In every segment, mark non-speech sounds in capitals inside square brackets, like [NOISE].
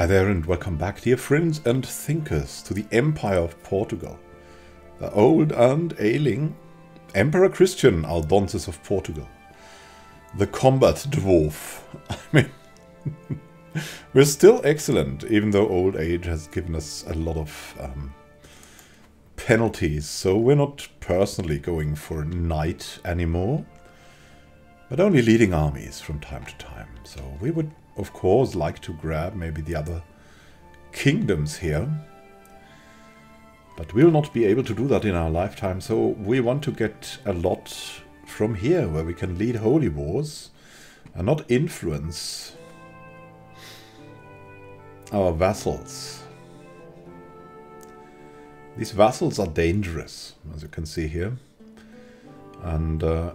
Hi there and welcome back, dear friends and thinkers, to the Empire of Portugal. The old and ailing Emperor Christian Aldonsis of Portugal. The combat dwarf. [LAUGHS] I mean, [LAUGHS] we're still excellent, even though old age has given us a lot of um, penalties. So we're not personally going for knight anymore, but only leading armies from time to time. So we would of course, like to grab maybe the other kingdoms here. But we'll not be able to do that in our lifetime, so we want to get a lot from here, where we can lead holy wars and not influence our vassals. These vassals are dangerous, as you can see here. And uh,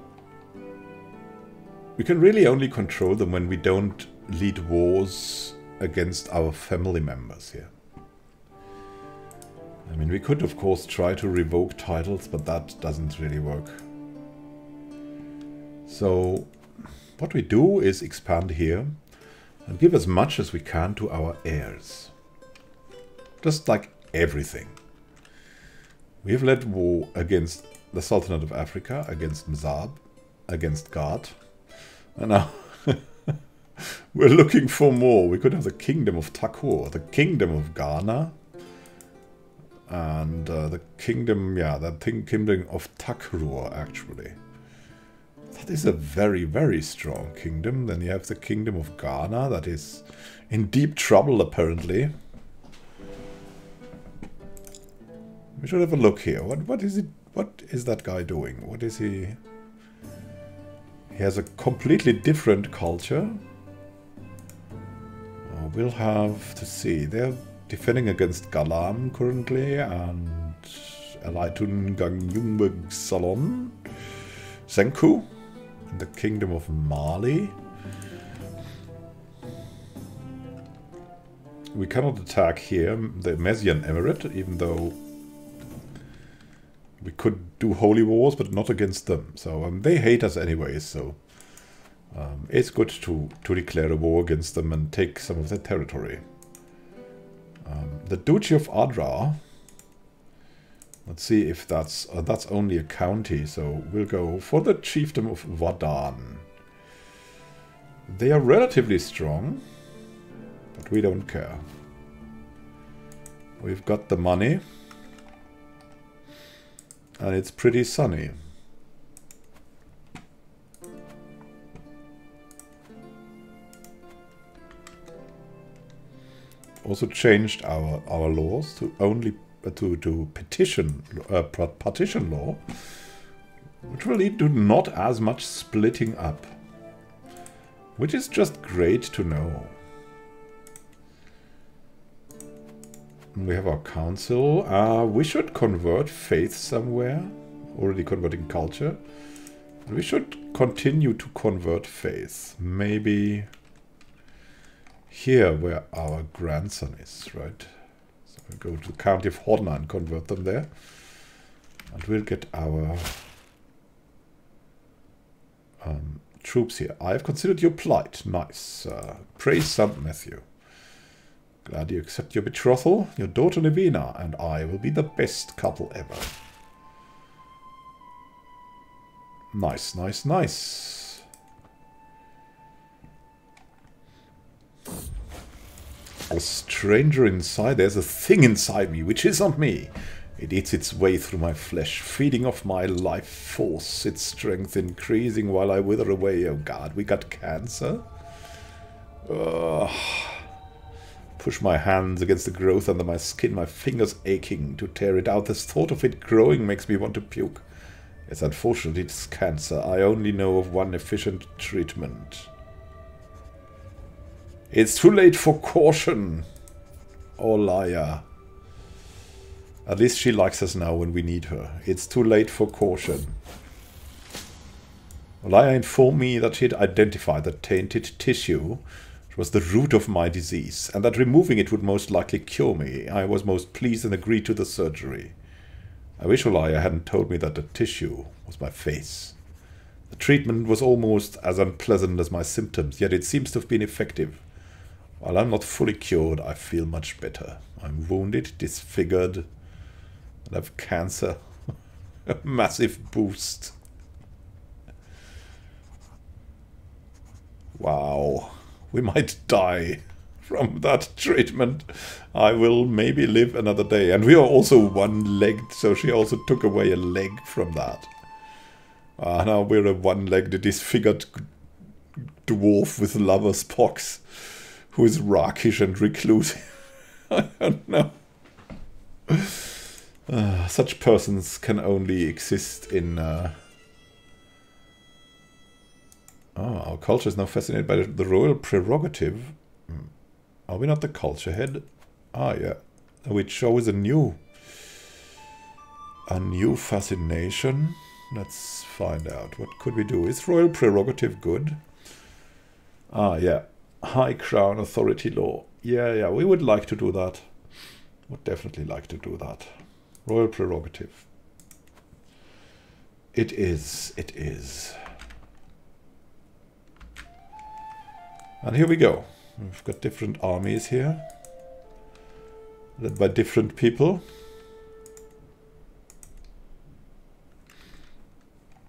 we can really only control them when we don't lead wars against our family members here. I mean, we could of course try to revoke titles, but that doesn't really work. So, what we do is expand here and give as much as we can to our heirs. Just like everything. We have led war against the Sultanate of Africa, against Mzab, against Gad, and now [LAUGHS] we're looking for more. We could have the Kingdom of Takur, the Kingdom of Ghana, and uh, the Kingdom, yeah, the thing, Kingdom of Takrur, actually. That is a very, very strong kingdom. Then you have the Kingdom of Ghana, that is in deep trouble, apparently. We should have a look here. What, what is it? What is that guy doing? What is he? He has a completely different culture we'll have to see. They're defending against Galam currently and Elaitun Gangyumbeg Salon, Senku, the Kingdom of Mali. We cannot attack here the Mesian Emirate, even though we could do holy wars, but not against them. So um, they hate us anyway, so um, it's good to, to declare a war against them and take some of their territory. Um, the Duchy of Adra. Let's see if that's uh, that's only a county, so we'll go for the Chiefdom of Wadan. They are relatively strong, but we don't care. We've got the money, and it's pretty sunny. Also changed our our laws to only uh, to to petition uh, partition law, which will lead to not as much splitting up, which is just great to know. We have our council. Uh, we should convert faith somewhere. Already converting culture. We should continue to convert faith. Maybe here where our grandson is, right? So we go to the county of Horna and convert them there. And we'll get our um, troops here. I have considered your plight. Nice. Uh, praise St. Matthew. Glad you accept your betrothal. Your daughter Navina and I will be the best couple ever. Nice, nice, nice. A stranger inside. There's a thing inside me, which isn't me. It eats its way through my flesh, feeding off my life force, its strength increasing while I wither away. Oh god, we got cancer? Ugh. Push my hands against the growth under my skin, my fingers aching to tear it out. The thought of it growing makes me want to puke. It's unfortunate it's cancer. I only know of one efficient treatment. It's too late for caution. Oh, liar. At least she likes us now when we need her. It's too late for caution. Olaya informed me that she had identified the tainted tissue, which was the root of my disease, and that removing it would most likely cure me. I was most pleased and agreed to the surgery. I wish Olaya hadn't told me that the tissue was my face. The treatment was almost as unpleasant as my symptoms, yet it seems to have been effective. While I'm not fully cured, I feel much better. I'm wounded, disfigured, and have cancer. [LAUGHS] A massive boost. Wow. We might die [LAUGHS] from that treatment. I will maybe live another day. And we are also one-legged, so she also took away a leg from that. Ah, now we're a one-legged, disfigured dwarf with lover's pox, who is rakish and reclusive. [LAUGHS] I don't know. Uh, such persons can only exist in... Uh... Oh, our culture is now fascinated by the royal prerogative. Hmm. Are we not the culture head? Ah, yeah. Which shows a new... A new fascination. Let's find out. What could we do? Is royal prerogative good? Ah, yeah. High Crown Authority Law. Yeah, yeah, we would like to do that. Would definitely like to do that. Royal prerogative. It is, it is. And here we go. We've got different armies here. Led by different people.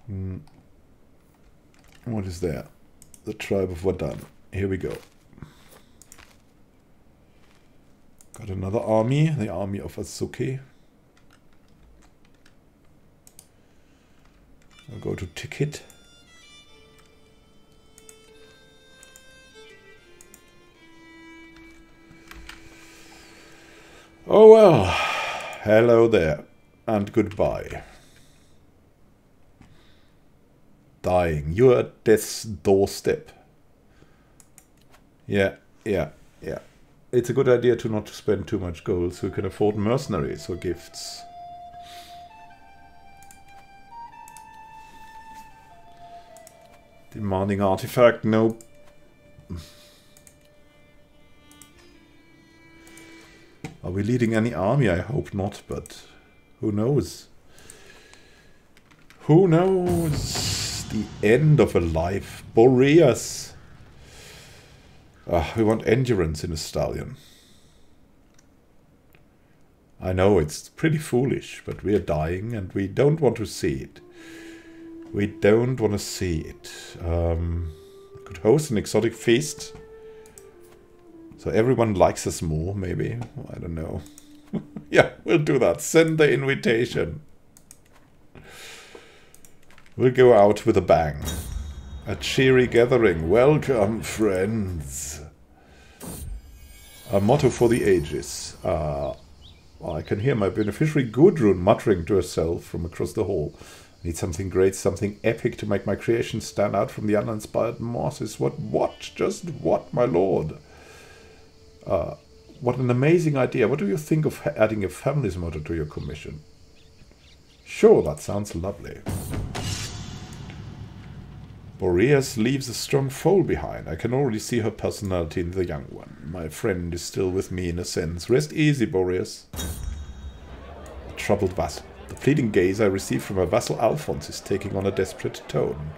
Hmm. What is there? The tribe of Wadan. Here we go. Got another army, the army of Azuki. I'll go to ticket. Oh well, hello there, and goodbye. Dying, you're at death's doorstep. Yeah, yeah, yeah. It's a good idea to not spend too much gold so you can afford mercenaries or gifts. Demanding artifact, nope. Are we leading any army? I hope not, but who knows? Who knows? The end of a life. Boreas. Uh, we want endurance in a stallion. I know it's pretty foolish, but we are dying and we don't want to see it. We don't want to see it. Um, could host an exotic feast. So everyone likes us more, maybe. I don't know. [LAUGHS] yeah, we'll do that. Send the invitation. We'll go out with a bang. A cheery gathering. Welcome, friends. A motto for the ages. Uh, I can hear my beneficiary Gudrun muttering to herself from across the hall. Need something great, something epic to make my creation stand out from the uninspired masses. What, what, just what, my lord? Uh, what an amazing idea. What do you think of adding a family's motto to your commission? Sure, that sounds lovely. Boreas leaves a strong foal behind. I can already see her personality in the young one. My friend is still with me in a sense. Rest easy, Boreas. A troubled vassal. The pleading gaze I receive from her vassal Alphonse is taking on a desperate tone.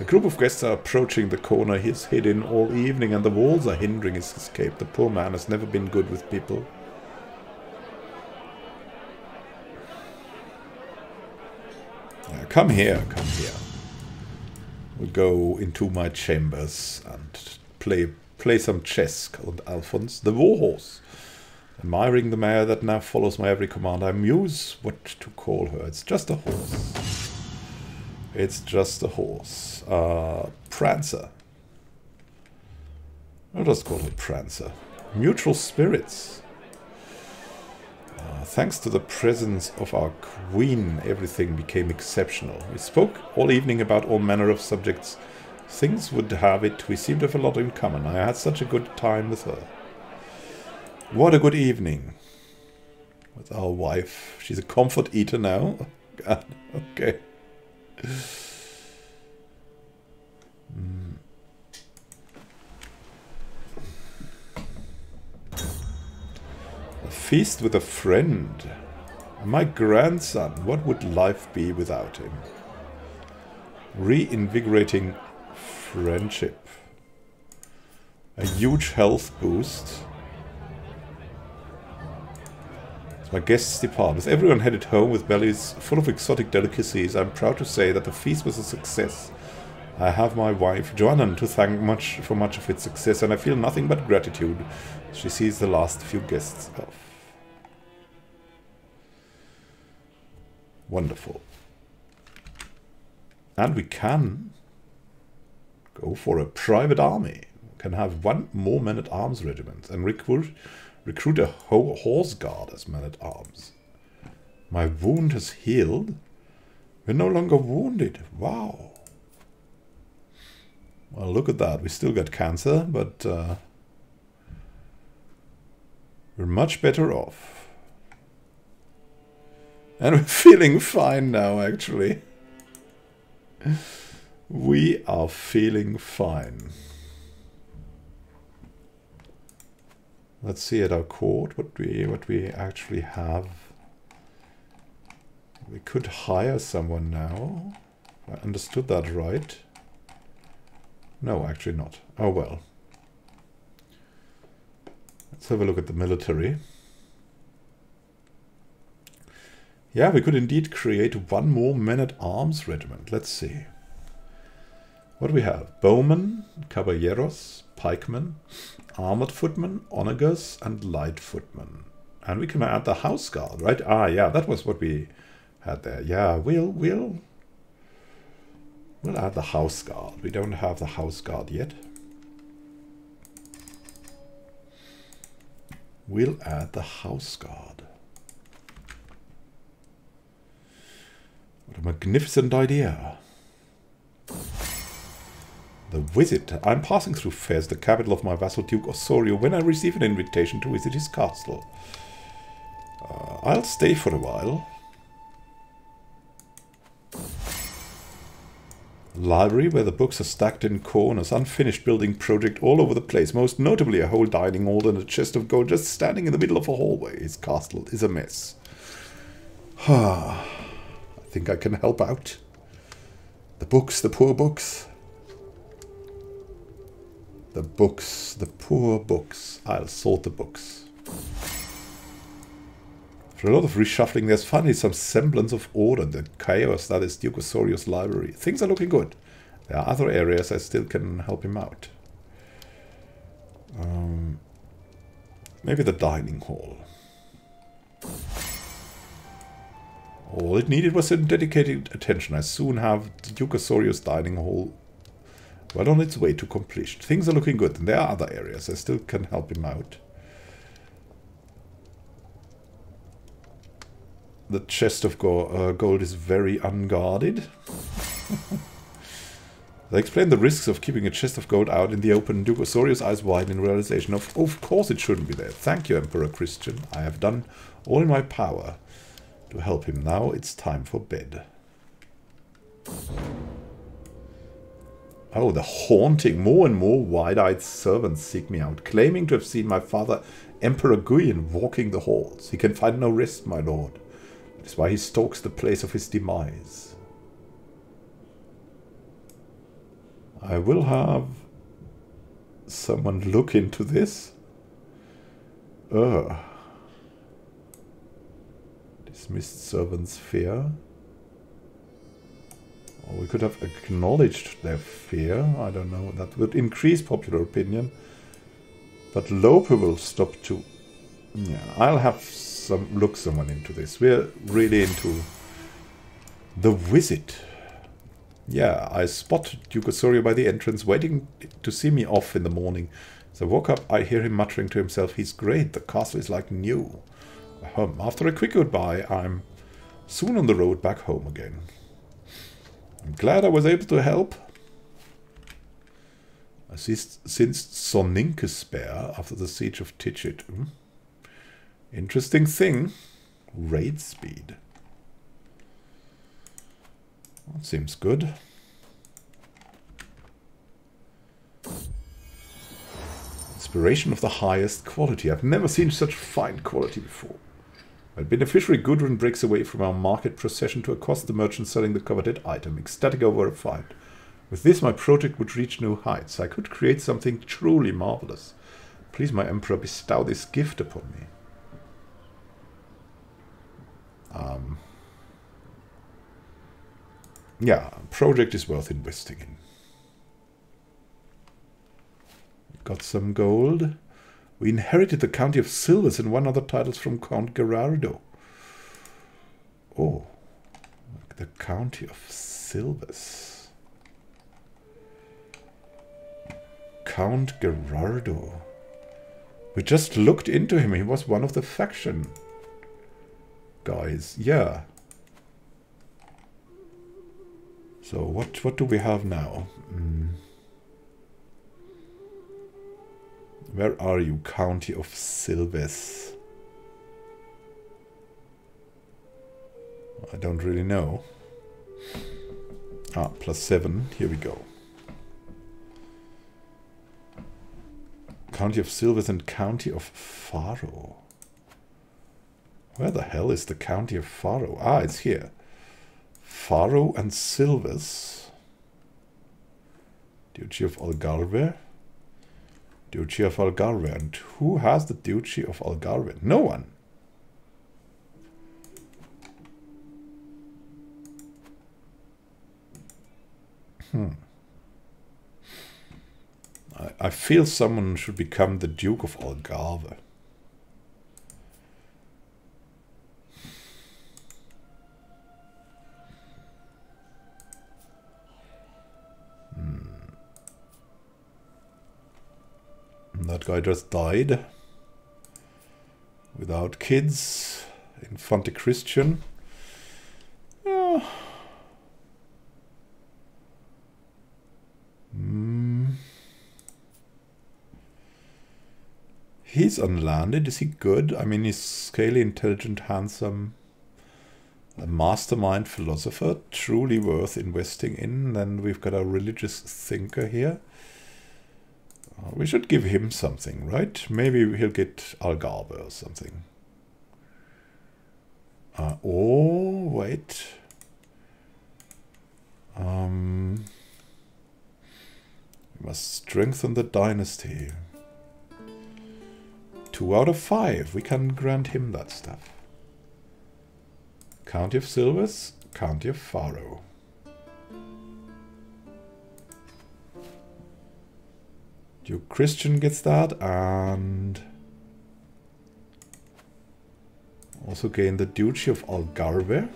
A group of guests are approaching the corner he has hidden all evening, and the walls are hindering his escape. The poor man has never been good with people. Yeah, come here, come here. Go into my chambers and play play some chess called Alphonse, the warhorse. Admiring the mare that now follows my every command, I muse what to call her. It's just a horse. It's just a horse. Uh, Prancer. I'll just call it Prancer. Mutual spirits. Uh, thanks to the presence of our queen, everything became exceptional. We spoke all evening about all manner of subjects. Things would have it, we seemed to have a lot in common. I had such a good time with her. What a good evening with our wife. She's a comfort eater now. [LAUGHS] God, okay. Feast with a friend. My grandson, what would life be without him? Reinvigorating friendship. a huge health boost. My guests depart, as everyone headed home with bellies full of exotic delicacies, I'm proud to say that the feast was a success. I have my wife, Joanna, to thank much for much of its success, and I feel nothing but gratitude. She sees the last few guests off. Wonderful. And we can go for a private army. We can have one more men-at-arms regiment and recruit, recruit a horse guard as men-at-arms. My wound has healed. We're no longer wounded. Wow. Well, look at that. We still got cancer, but uh, we're much better off. And [LAUGHS] we're feeling fine now, actually. We are feeling fine. Let's see at our court what we what we actually have. We could hire someone now. I understood that right. No, actually not. Oh well. Let's have a look at the military. Yeah, we could indeed create one more men-at-arms regiment. Let's see. What do we have? Bowmen, caballeros, pikemen, armored footmen, onagers, and light footmen. And we can add the house guard, right? Ah, yeah, that was what we had there. Yeah, we'll, we'll, we'll add the house guard. We don't have the house guard yet. We'll add the house guard. What a magnificent idea. The visit. I'm passing through Fez, the capital of my vassal Duke Osorio, when I receive an invitation to visit his castle. Uh, I'll stay for a while. Library, where the books are stacked in corners, unfinished building project all over the place, most notably a whole dining hall and a chest of gold just standing in the middle of a hallway. His castle is a mess. [SIGHS] I think I can help out. The books, the poor books. The books, the poor books. I'll sort the books. For a lot of reshuffling, there's finally some semblance of order in the chaos that is Osorio's library. Things are looking good. There are other areas I still can help him out. Um, maybe the dining hall. All it needed was some dedicated attention. I soon have the Osorio's dining hall well on its way to completion. Things are looking good, and there are other areas. I still can help him out. The chest of go uh, gold is very unguarded. [LAUGHS] They explain the risks of keeping a chest of gold out in the open. Duke Osorio's eyes widen in realization of, of course it shouldn't be there. Thank you, Emperor Christian. I have done all in my power to help him. Now it's time for bed. Oh, the haunting. More and more wide-eyed servants seek me out, claiming to have seen my father, Emperor Guyen, walking the halls. He can find no rest, my lord. Is why he stalks the place of his demise. I will have someone look into this. Ugh. Dismissed servants' fear. Or we could have acknowledged their fear. I don't know. That would increase popular opinion. But Lope will stop too. Yeah, I'll have some look someone into this. We're really into the visit. Yeah, I spot Duke Osorio by the entrance, waiting to see me off in the morning. As I walk up, I hear him muttering to himself, he's great, the castle is like new. Um, after a quick goodbye, I'm soon on the road back home again. I'm glad I was able to help. Since Soninke after the siege of Tychit. Hmm? Interesting thing. Raid speed. That seems good. Inspiration of the highest quality. I've never seen such fine quality before. When beneficiary Gudrun breaks away from our market procession to accost the merchant selling the coveted item, ecstatic over a find. With this, my project would reach new heights. I could create something truly marvelous. Please, my emperor, bestow this gift upon me. Um, yeah, project is worth investing in. Got some gold. We inherited the County of Silves and one other titles from Count Gerardo. Oh, the County of Silves. Count Gerardo. We just looked into him. He was one of the faction guys. Yeah. So what what do we have now? Mm. Where are you, County of Silves? I don't really know. Ah, plus seven. Here we go. County of Silves and County of Faro. Where the hell is the County of Faro? Ah, it's here. Faro and Silves. Duchy of Algarve. Duchy of Algarve. And who has the Duchy of Algarve? No one. Hmm. I, I feel someone should become the Duke of Algarve. Guy just died. Without kids. Infante Christian. Oh. Mm. He's unlanded. Is he good? I mean, he's scaly, intelligent, handsome. A mastermind philosopher. Truly worth investing in. Then we've got a religious thinker here. We should give him something, right? Maybe he'll get Algarve or something. Uh, oh, wait. Um, we must strengthen the dynasty. Two out of five. We can grant him that stuff. County of Silves, County of Faro. Duke Christian gets that and also gain the Duchy of Algarve.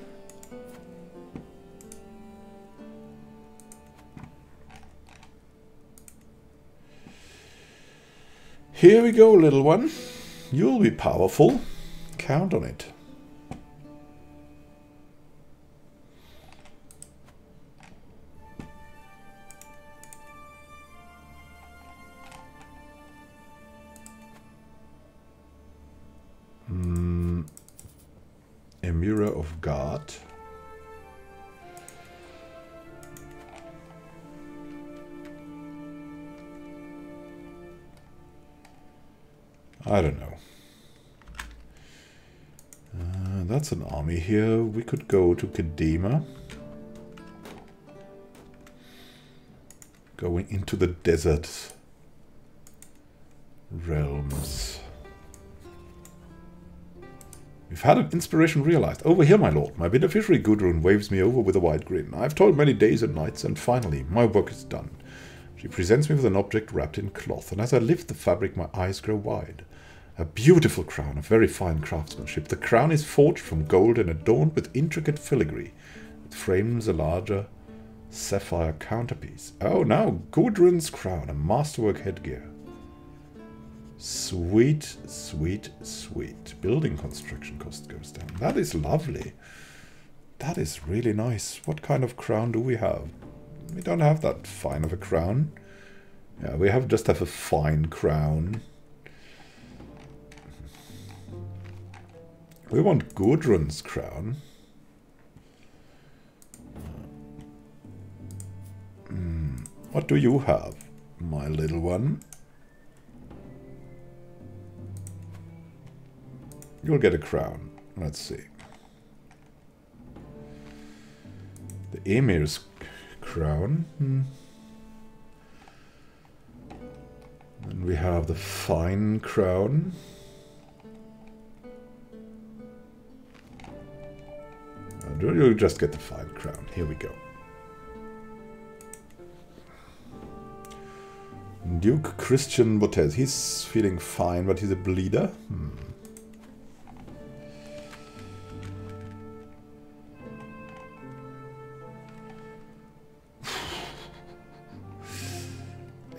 Here we go, little one. You'll be powerful. Count on it. Emira of God. I don't know. Uh, that's an army here. We could go to Kadima. Going into the desert realms. We've had an inspiration realized. Over here, my lord. My beneficiary Gudrun waves me over with a wide grin. I've toiled many days and nights, and finally, my work is done. She presents me with an object wrapped in cloth, and as I lift the fabric, my eyes grow wide. A beautiful crown of very fine craftsmanship. The crown is forged from gold and adorned with intricate filigree. It frames a larger sapphire counterpiece. Oh, now Gudrun's crown, a masterwork headgear. Sweet, sweet, sweet. Building construction cost goes down. That is lovely. That is really nice. What kind of crown do we have? We don't have that fine of a crown. Yeah, we have just have a fine crown. We want Gudrun's crown. Mm. What do you have, my little one? You'll get a crown. Let's see. The Emir's crown. Hmm. Then we have the fine crown. And you'll just get the fine crown. Here we go. Duke Christian Botes. He's feeling fine, but he's a bleeder. Hmm.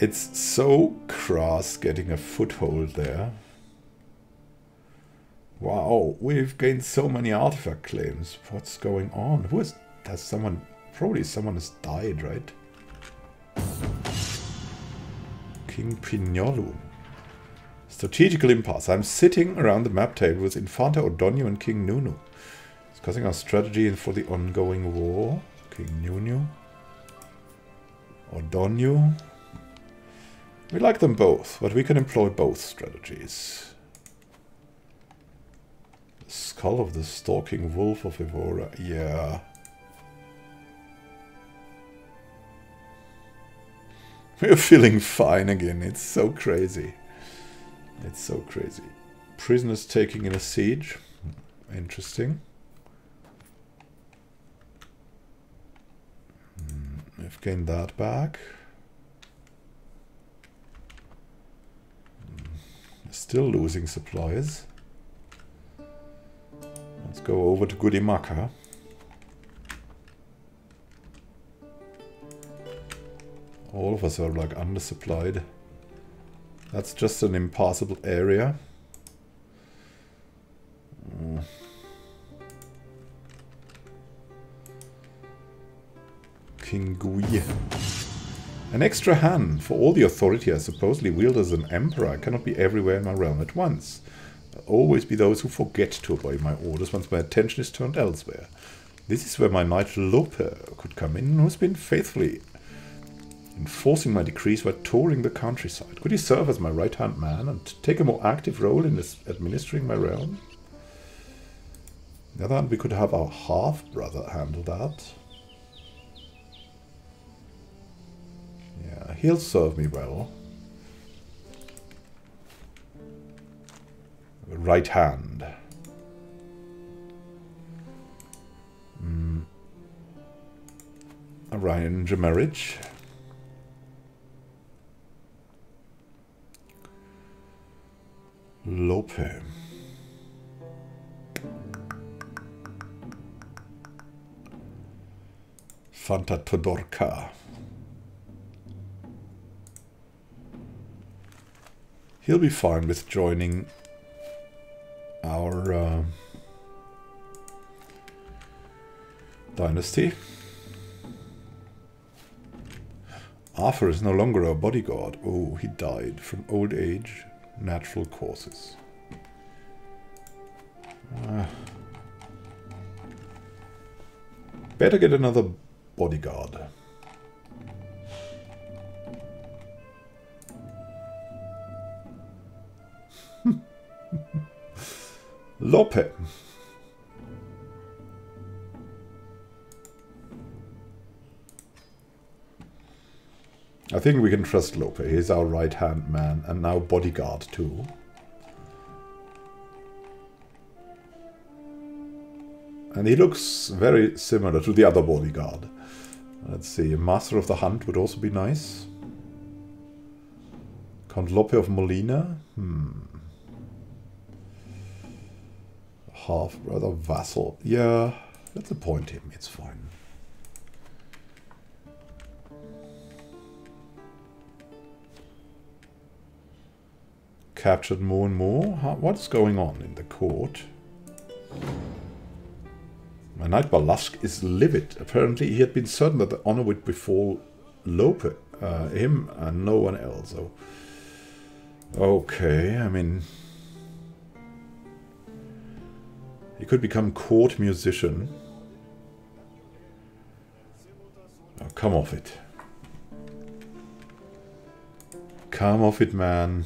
It's so crass getting a foothold there. Wow, we've gained so many artifact claims. What's going on? Who is... Has someone... Probably someone has died, right? King Pignolo. Strategical impasse. I'm sitting around the map table with Infanta Odonio and King Nunu. Discussing our strategy for the ongoing war. King Nunu. Odonio. We like them both, but we can employ both strategies. The skull of the stalking wolf of Evora. Yeah. [LAUGHS] We're feeling fine again. It's so crazy. It's so crazy. Prisoners taking in a siege. Interesting. Hmm, we've gained that back. Still losing supplies. Let's go over to Gudimaka. All of us are like undersupplied. That's just an impassable area. Mm. An extra hand for all the authority I supposedly wield as an emperor. Cannot be everywhere in my realm at once. There'll always be those who forget to obey my orders once my attention is turned elsewhere. This is where my knight Lope could come in, who's been faithfully enforcing my decrees while touring the countryside. Could he serve as my right-hand man and take a more active role in administering my realm? On the other hand, we could have our half-brother handle that. He'll serve me well. Right hand. Mm. Arrange a marriage. Lope. Fanta Todorka. He'll be fine with joining our uh, dynasty. Arthur is no longer our bodyguard. Oh, he died from old age, natural causes. Uh, better get another bodyguard. Lope. I think we can trust Lope. He's our right-hand man and now bodyguard too. And he looks very similar to the other bodyguard. Let's see, Master of the Hunt would also be nice. Count Lope of Molina? Hmm half brother vassal. Yeah, let's appoint him. It's fine. Captured more and more. What's going on in the court? My knight Balask is livid. Apparently he had been certain that the honor would befall Lope, uh, him and no one else. So, okay, I mean, He could become court musician. Oh, come off it. Come off it, man.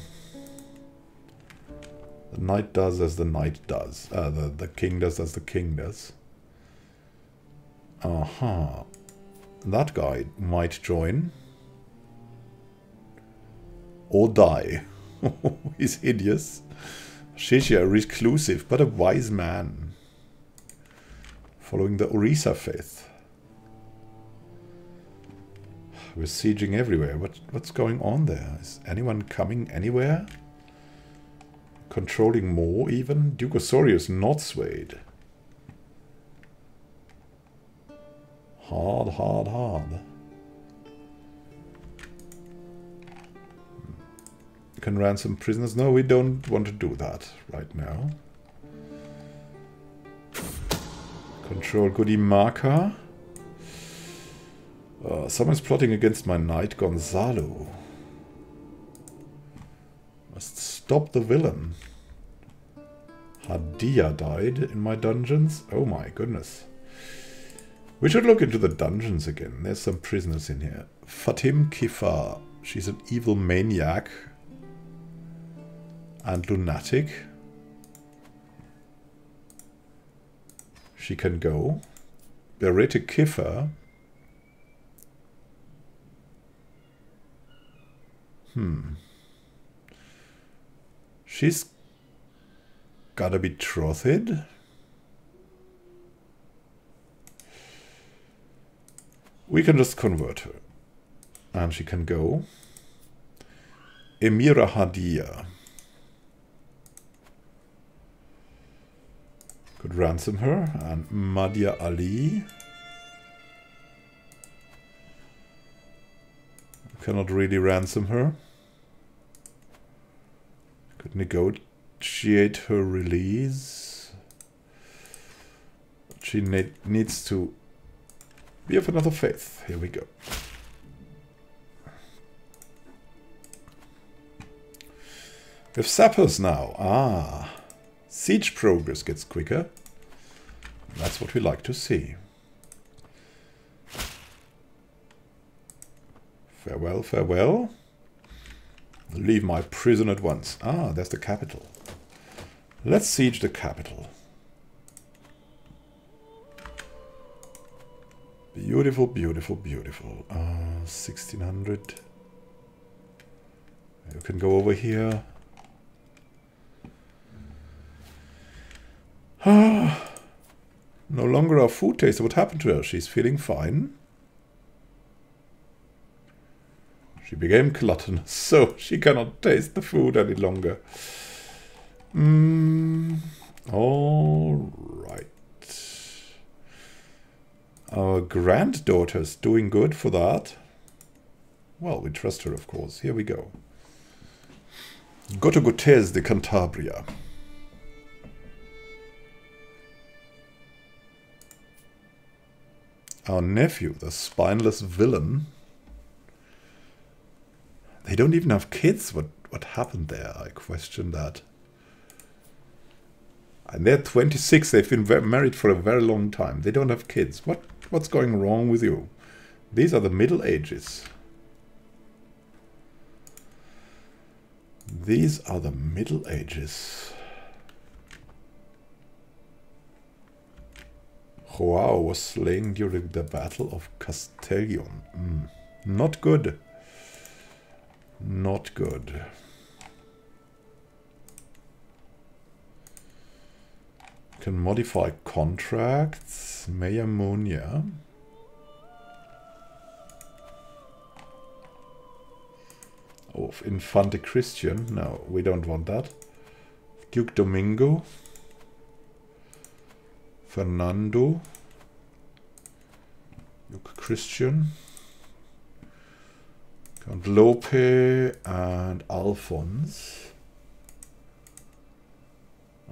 The knight does as the knight does. Uh, the, the king does as the king does. Aha. Uh -huh. That guy might join. or die. [LAUGHS] He's hideous. Shishia, reclusive, but a wise man. Following the Orisa faith. We're sieging everywhere. What, what's going on there? Is anyone coming anywhere? Controlling more even? Duke Osorius not swayed. Hard, hard, hard. You can ransom prisoners. No, we don't want to do that right now. Control Goody Marker. Uh, someone's plotting against my knight Gonzalo. Must stop the villain. Hadia died in my dungeons. Oh my goodness. We should look into the dungeons again. There's some prisoners in here. Fatim Kifar. She's an evil maniac. And lunatic. She can go. Berete Kiffer. Hmm. She's gotta be trothed. We can just convert her. And she can go. Emira Hadia. Could ransom her. And Madia Ali. Cannot really ransom her. Could negotiate her release. She ne needs to be of another faith. Here we go. Have sappers now. Ah. Siege progress gets quicker. That's what we like to see. Farewell, farewell. Leave my prison at once. Ah, there's the capital. Let's siege the capital. Beautiful, beautiful, beautiful. Uh, 1600. You can go over here. Ah, [SIGHS] no longer a food taster. What happened to her? She's feeling fine. She became gluttonous, [LAUGHS] so she cannot taste the food any longer. Mm, all right. Our granddaughter's doing good for that. Well, we trust her, of course. Here we go. Goto Gutez de Cantabria. Our nephew, the spineless villain. They don't even have kids. What what happened there? I question that. And they're 26. They've been married for a very long time. They don't have kids. What What's going wrong with you? These are the Middle Ages. These are the Middle Ages. Joao was slain during the Battle of Castellon. Mm. Not good. Not good. Can modify contracts. Mayamonia. Oh, Infante Christian. No, we don't want that. Duke Domingo. Fernando. Duke Christian. Count Lope and Alphonse.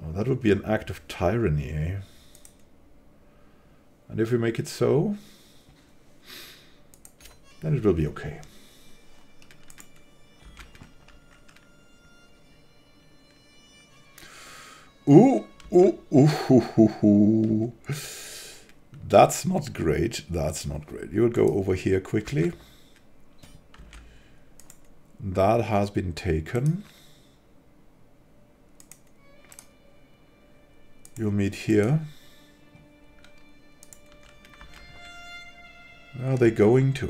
Oh, that would be an act of tyranny, eh? And if we make it so, then it will be okay. Ooh, ooh, ooh, ooh, ooh. That's not great. That's not great. You'll go over here quickly. That has been taken. You'll meet here. Where Are they going to?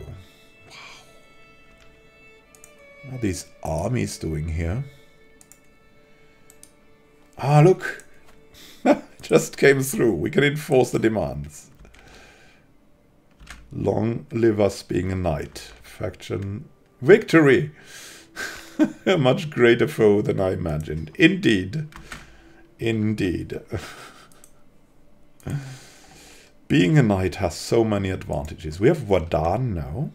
What are these armies doing here? Ah, look! [LAUGHS] Just came through. We can enforce the demands. Long live us being a knight. Faction victory! a [LAUGHS] much greater foe than I imagined. Indeed. Indeed. [LAUGHS] being a knight has so many advantages. We have Wadan now.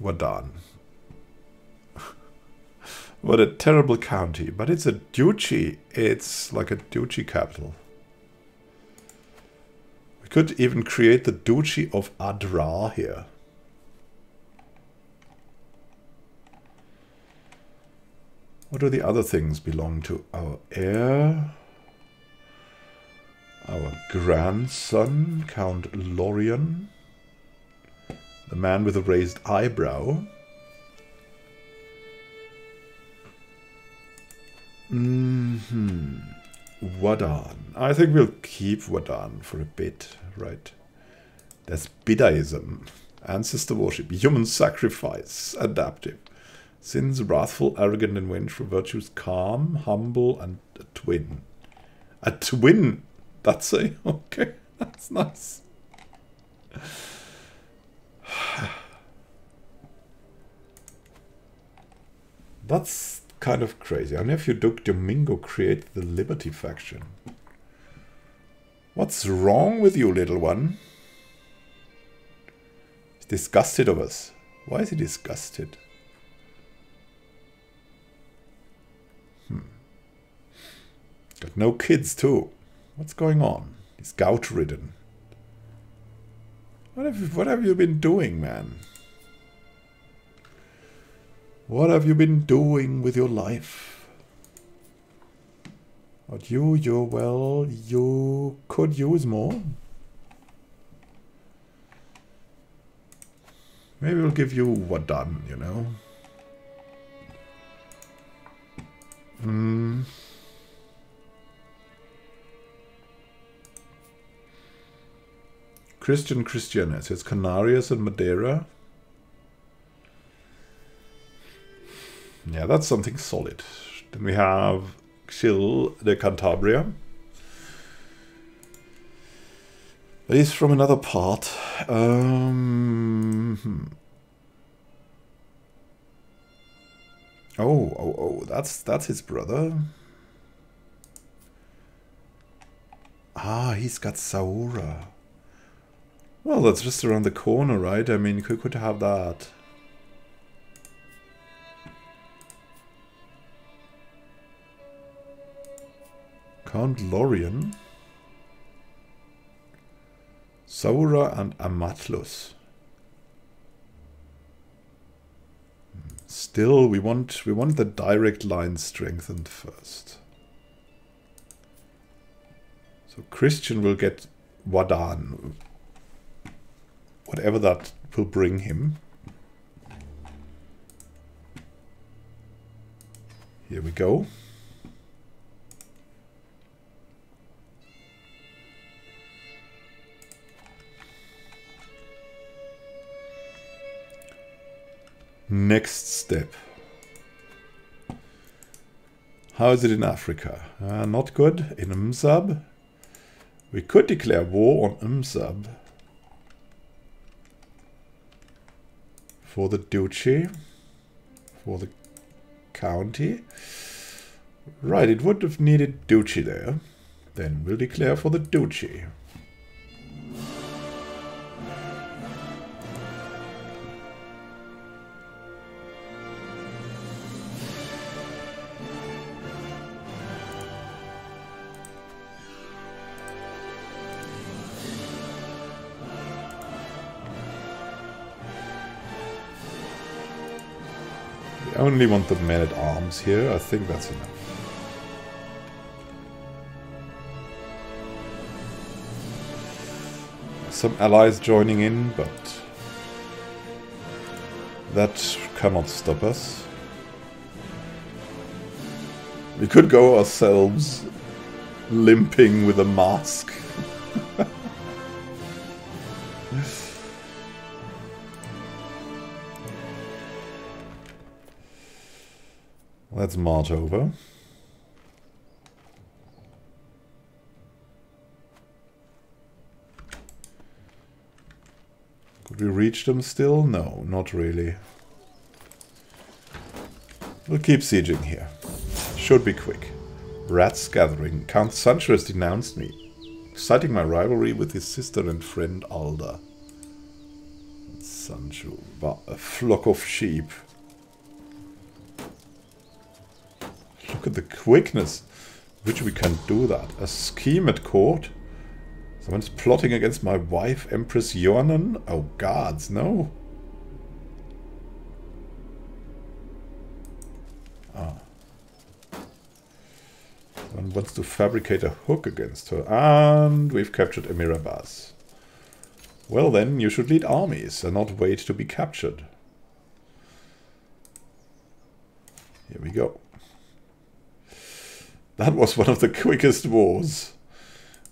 Wadan. What a terrible county. But it's a duchy. It's like a duchy capital. We could even create the duchy of Adrar here. What do the other things belong to? Our heir? Our grandson, Count Lorien? The man with a raised eyebrow? Mm hmm Wadan. I think we'll keep Wadan for a bit, right? That's Bidaism, ancestor worship, human sacrifice, adaptive. Sins wrathful, arrogant, and vengeful. Virtues calm, humble, and a twin. A twin! That's a... [LAUGHS] Okay, that's nice. [SIGHS] That's kind of crazy. Our nephew Duke Domingo created the Liberty faction. What's wrong with you, little one? He's disgusted of us. Why is he disgusted? Hmm. Got no kids too. What's going on? He's gout ridden. What have, what have you been doing, man? What have you been doing with your life? But you, you, well, you could use more. Maybe we'll give you what done, you know? Hmm. Christian Christianes. It's Canarias and Madeira. Yeah, that's something solid. Then we have Xil de Cantabria. That is from another part. Um, hmm. Oh, oh, oh, that's that's his brother. Ah, he's got Saura. Well, that's just around the corner, right? I mean, who could have that? Count Lorien. Saura and Amatlus. Still, we want we want the direct line strengthened first. So Christian will get Wadan whatever that will bring him. Here we go. Next step. How is it in Africa? Uh, not good. In Mzab. We could declare war on Mzab. for the duchy, for the county. Right, it would have needed duchy there. Then we'll declare for the duchy. Only want the men-at-arms here. I think that's enough. Some allies joining in, but that cannot stop us. We could go ourselves limping with a mask. Let's march over. Could we reach them still? No, not really. We'll keep sieging here. Should be quick. Rats gathering. Count Sancho has denounced me, citing my rivalry with his sister and friend Alda. Sancho, a flock of sheep. At the quickness which we can do that. A scheme at court? Someone's plotting against my wife, Empress Yonan? Oh gods, no. Ah. One wants to fabricate a hook against her. And we've captured Emirabaz. Well then, you should lead armies and not wait to be captured. Here we go. That was one of the [LAUGHS] quickest wars.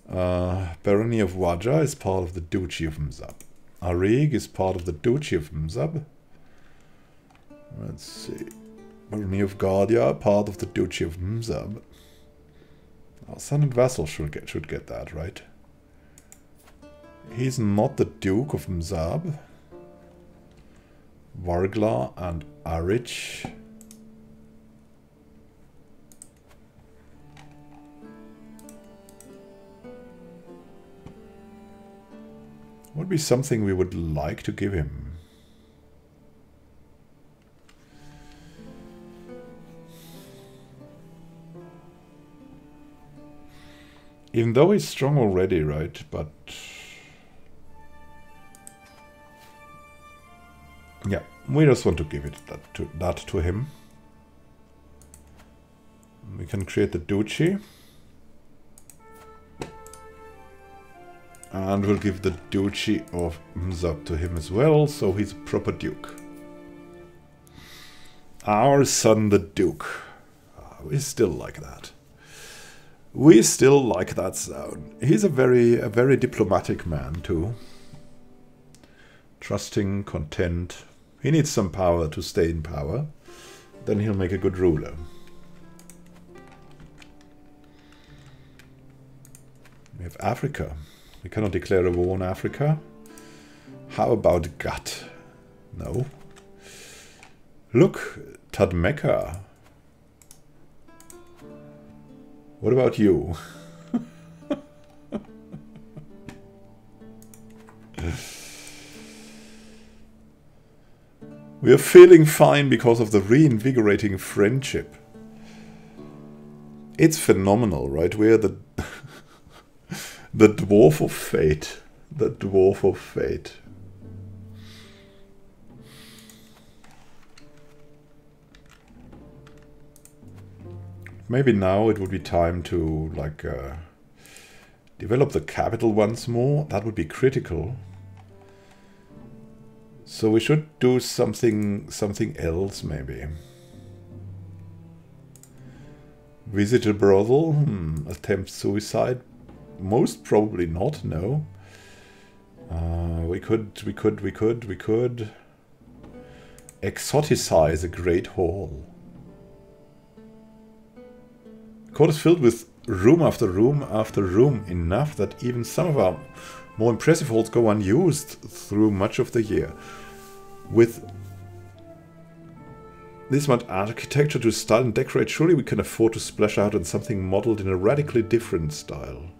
Uh, Barony of Waja is part of the Duchy of Mzab. Arig is part of the Duchy of Mzab. Let's see. Barony of Guardia, part of the Duchy of Mzab. Our son and vassal should get should get that, right? He's not the Duke of Mzab. Vargla and Arich. Would be something we would like to give him. Even though he's strong already, right? But... Yeah, we just want to give it that to, that to him. We can create the duchy. And we'll give the duchy of Mzab to him as well, so he's a proper duke. Our son the duke. Oh, we still like that. We still like that sound. He's a very, a very diplomatic man too. Trusting, content. He needs some power to stay in power. Then he'll make a good ruler. We have Africa. We cannot declare a war on Africa. How about Gut? No. Look, Tadmeka. What about you? [LAUGHS] we are feeling fine because of the reinvigorating friendship. It's phenomenal, right? We're the the dwarf of fate. The dwarf of fate. Maybe now it would be time to like uh, develop the capital once more. That would be critical. So we should do something something else maybe. Visit a brothel? Hmm. Attempt suicide? Most probably not, no. Uh, we could, we could, we could, we could exoticize a great hall court is filled with room after room after room, enough that even some of our more impressive halls go unused through much of the year. With this much architecture to style and decorate, surely we can afford to splash out on something modeled in a radically different style.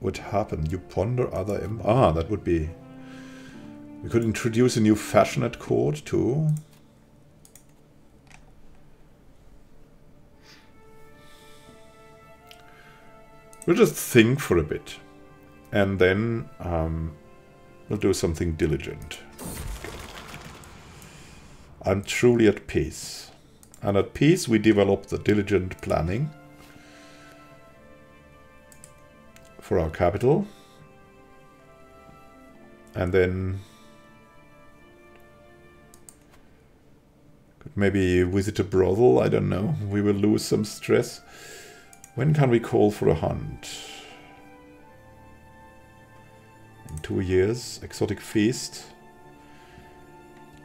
Would happen? You ponder other... ah, that would be... We could introduce a new fashion at court, too. We'll just think for a bit. And then um, we'll do something diligent. I'm truly at peace. And at peace we develop the diligent planning for our capital. And then could maybe visit a brothel, I don't know. We will lose some stress. When can we call for a hunt? In two years. Exotic feast.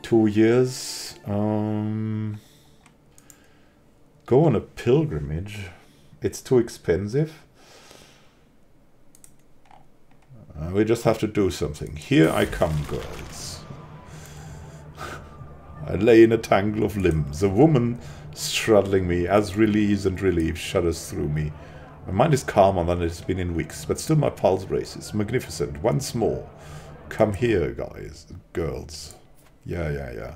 two years. Um, go on a pilgrimage. It's too expensive. Uh, we just have to do something. Here I come, girls. [LAUGHS] I lay in a tangle of limbs. A woman straddling me as release and relief shudders through me. My mind is calmer than it has been in weeks, but still my pulse races. Magnificent. Once more. Come here, guys. Girls. Yeah, yeah, yeah.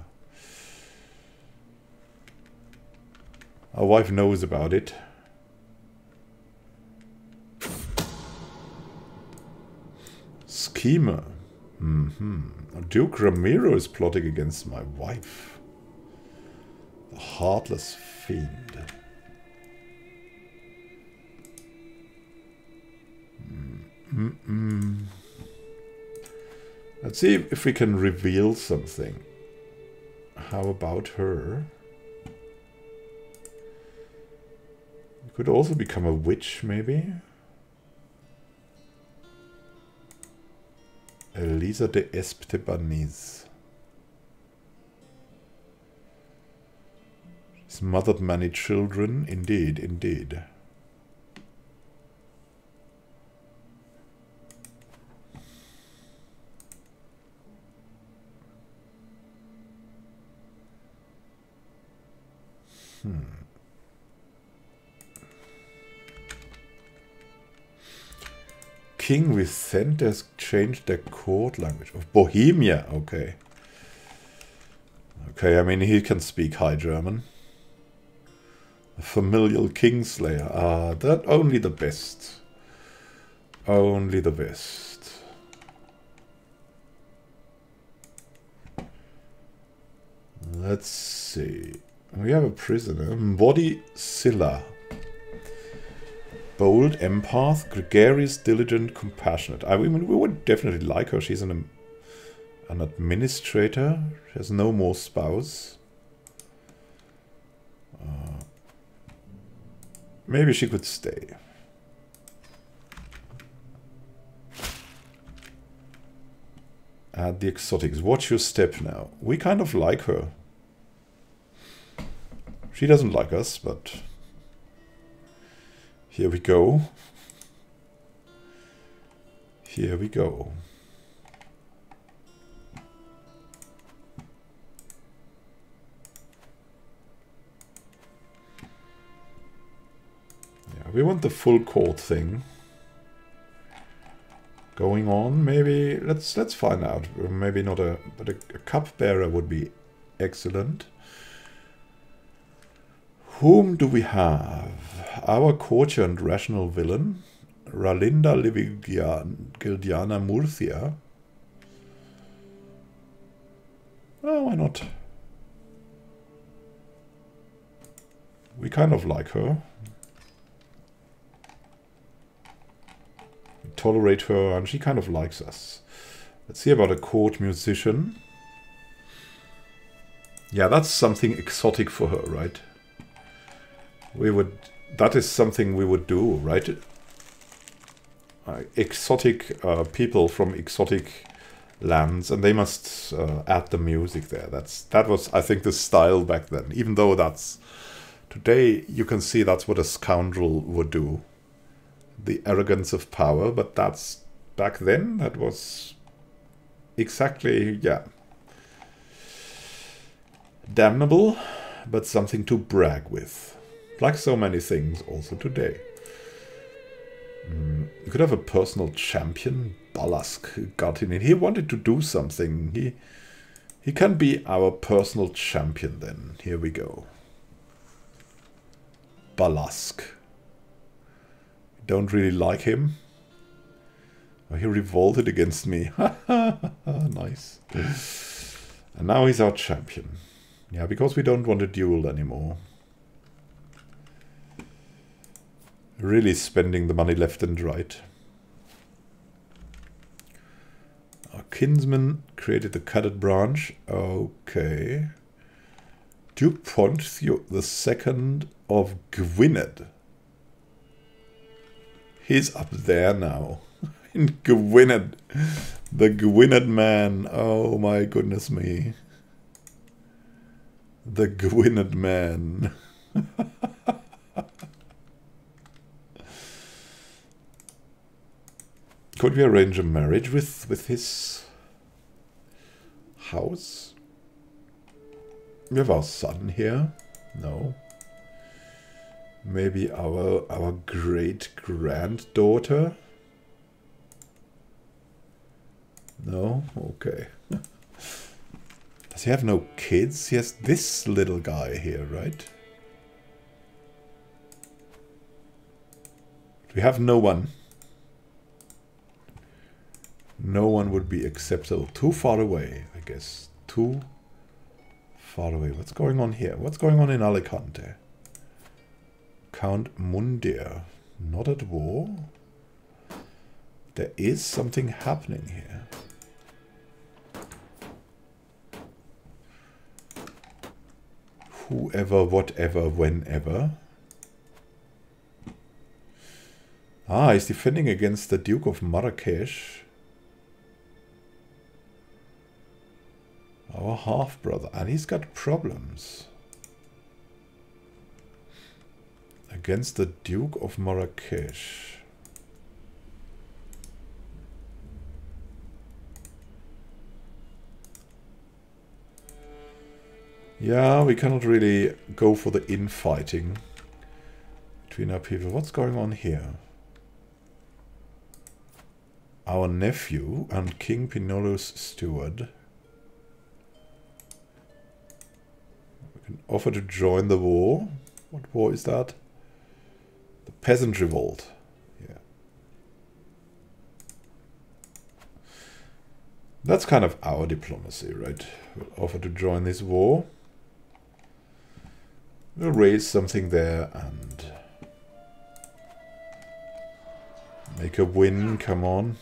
Our wife knows about it. Schemer. Mm hmm Duke Ramiro is plotting against my wife. The heartless fiend. Mm -mm. Let's see if we can reveal something. How about her? Could also become a witch, maybe? Elisa de Estepaniz. She's mothered many children. Indeed, indeed. King Vicente has changed their court language. Of Bohemia, okay. Okay, I mean, he can speak High German. A familial Kingslayer. Ah, that only the best. Only the best. Let's see. We have a prisoner. Body Silla. Bold, empath, gregarious, diligent, compassionate. I mean, we would definitely like her. She's an, an administrator. She has no more spouse. Uh, maybe she could stay. Add the exotics. Watch your step now. We kind of like her. She doesn't like us, but here we go. Here we go. Yeah, we want the full court thing going on. Maybe let's let's find out. Maybe not a but a, a cupbearer would be excellent. Whom do we have? Our courtier and rational villain, Ralinda Gildiana Murcia. Oh, why not? We kind of like her. We tolerate her and she kind of likes us. Let's see about a court musician. Yeah, that's something exotic for her, right? we would that is something we would do right? Uh, exotic uh, people from exotic lands and they must uh, add the music there. That's that was i think the style back then. Even though that's today you can see that's what a scoundrel would do. The arrogance of power but that's back then that was exactly yeah damnable but something to brag with like so many things also today. Mm, you could have a personal champion, Balask got in. He wanted to do something. He he can be our personal champion then. Here we go. Balask. Don't really like him. Oh, he revolted against me. [LAUGHS] nice. And now he's our champion. Yeah, because we don't want a duel anymore. Really spending the money left and right. Our kinsman created the cadet branch. Okay. Duke Ponthio the second of Gwynedd. He's up there now. [LAUGHS] In Gwynedd. The Gwynedd man. Oh my goodness me. The Gwynedd man. [LAUGHS] Could we arrange a marriage with, with his house? We have our son here. No. Maybe our our great granddaughter. No? Okay. [LAUGHS] Does he have no kids? He has this little guy here, right? We have no one. No one would be acceptable. Too far away, I guess. Too far away. What's going on here? What's going on in Alicante? Count Mundir. Not at war. There is something happening here. Whoever, whatever, whenever. Ah, he's defending against the Duke of Marrakesh. Our half-brother. And he's got problems. Against the Duke of Marrakesh. Yeah, we cannot really go for the infighting between our people. What's going on here? Our nephew and King Pinolu's steward offer to join the war. What war is that? The Peasant Revolt. Yeah. That's kind of our diplomacy, right? We'll offer to join this war. We'll raise something there and make a win, come on.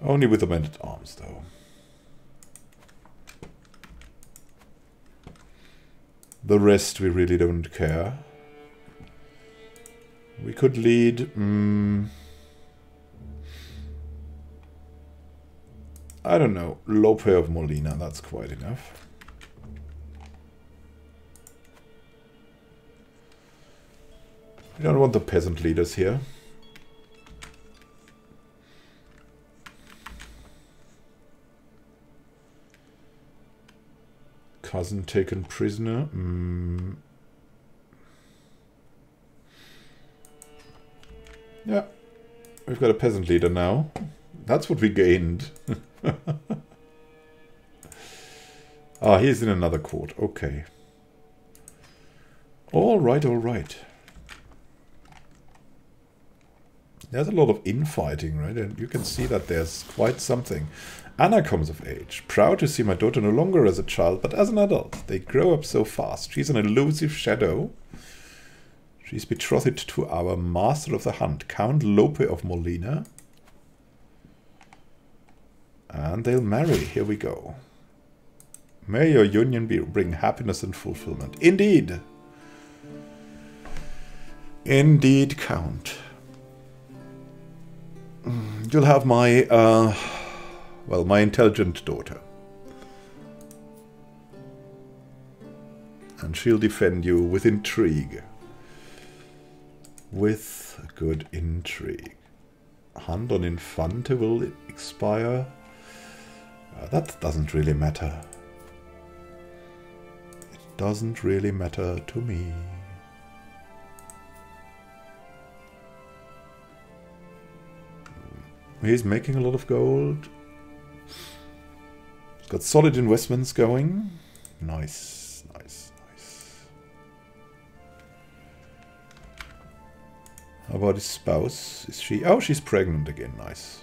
Only with the men at arms, though. The rest we really don't care. We could lead... Um, I don't know. Lope of Molina, that's quite enough. We don't want the peasant leaders here. Cousin taken prisoner. Mm. Yeah, we've got a peasant leader now. That's what we gained. [LAUGHS] ah, he's in another court. Okay. All right, all right. There's a lot of infighting, right? And you can see that there's quite something. Anna comes of age, proud to see my daughter no longer as a child, but as an adult. They grow up so fast. She's an elusive shadow. She's betrothed to our master of the hunt, Count Lope of Molina. And they'll marry. Here we go. May your union be, bring happiness and fulfillment. Indeed. Indeed, Count. Mm, you'll have my... Uh, well, my intelligent daughter. And she'll defend you with intrigue. With good intrigue. Hand on Infante will expire. Uh, that doesn't really matter. It doesn't really matter to me. He's making a lot of gold. Got solid investments going. Nice, nice, nice. How about his spouse? Is she... Oh, she's pregnant again. Nice.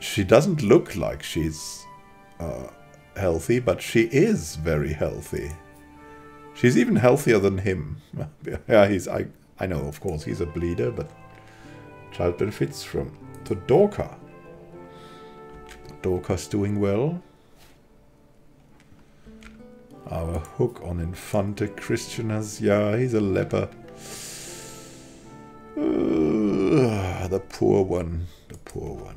She doesn't look like she's uh, healthy, but she is very healthy. She's even healthier than him. [LAUGHS] yeah, he's... I, I know, of course, he's a bleeder, but child benefits from... To Dorka. Dorcas doing well. Our hook on Infante Christian has, yeah, he's a leper. Uh, the poor one, the poor one.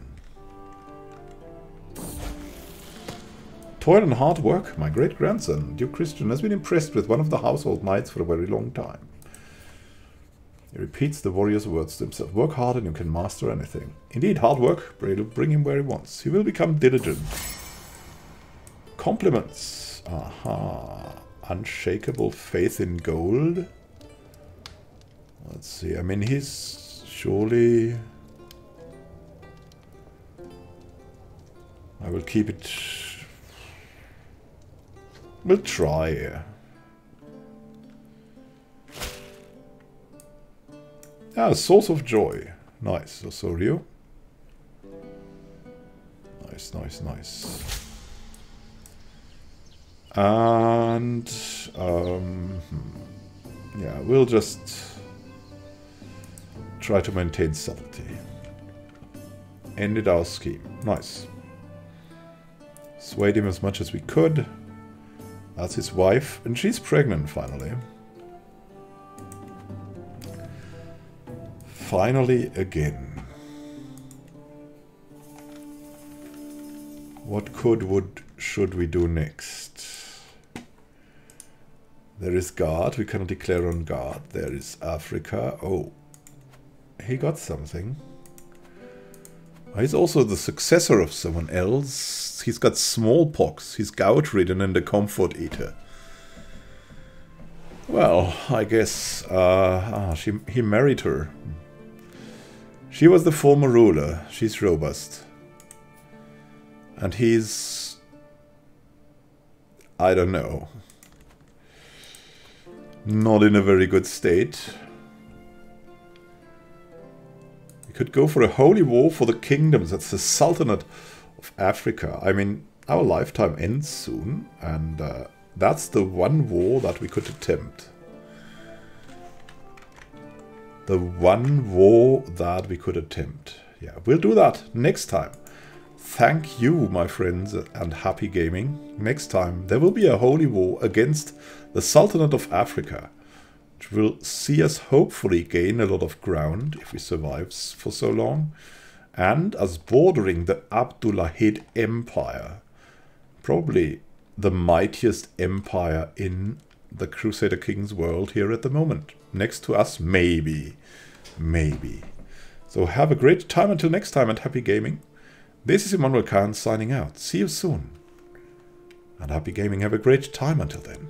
Toil and hard work. My great-grandson, Duke Christian, has been impressed with one of the household knights for a very long time. He repeats the warrior's words to himself. Work hard and you can master anything. Indeed, hard work will bring him where he wants. He will become diligent. Compliments. Aha. Unshakable faith in gold. Let's see. I mean, he's surely... I will keep it... We'll try. Ah, source of joy. Nice. Osorio. Nice, nice, nice. And um, hmm. yeah, we'll just try to maintain subtlety. Ended our scheme. Nice. Swayed him as much as we could. That's his wife, and she's pregnant finally. Finally again. What could, would, should we do next? There is God. We cannot declare on God. There is Africa. Oh, he got something. He's also the successor of someone else. He's got smallpox. He's gout-ridden and a comfort eater. Well, I guess uh, ah, she, he married her. She was the former ruler. She's robust. And he's... I don't know. Not in a very good state. We could go for a holy war for the kingdoms. That's the Sultanate of Africa. I mean, our lifetime ends soon, and uh, that's the one war that we could attempt. The one war that we could attempt. Yeah, we'll do that next time. Thank you, my friends, and happy gaming. Next time, there will be a holy war against the Sultanate of Africa which will see us hopefully gain a lot of ground if we survive for so long, and as bordering the Abdullahid Empire, probably the mightiest empire in the Crusader Kings world here at the moment. Next to us, maybe. Maybe. So have a great time until next time and happy gaming. This is Immanuel Can signing out. See you soon. And happy gaming. Have a great time until then.